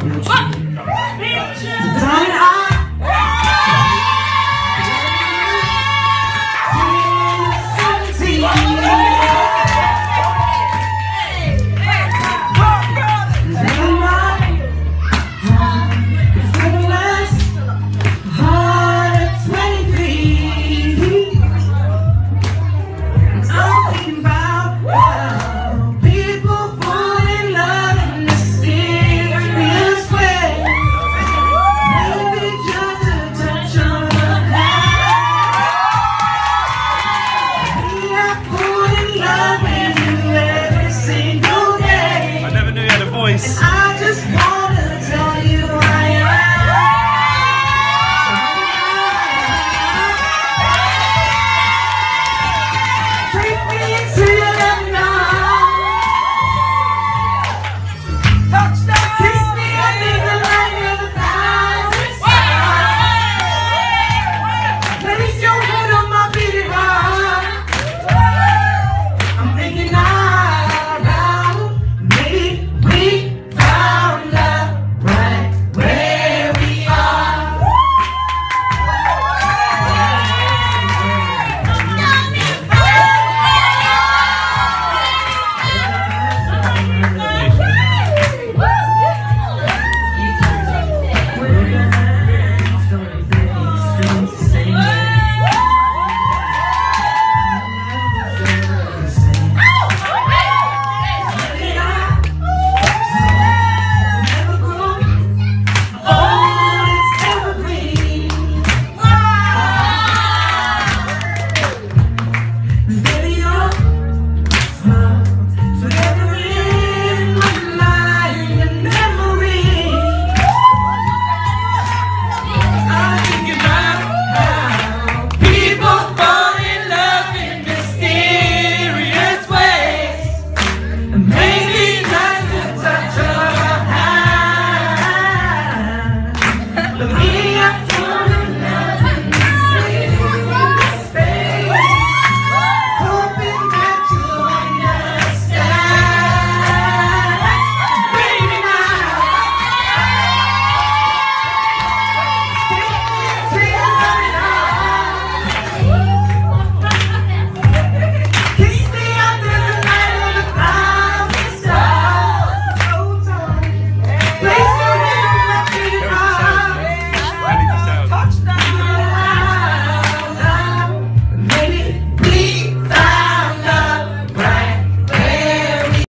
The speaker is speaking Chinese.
one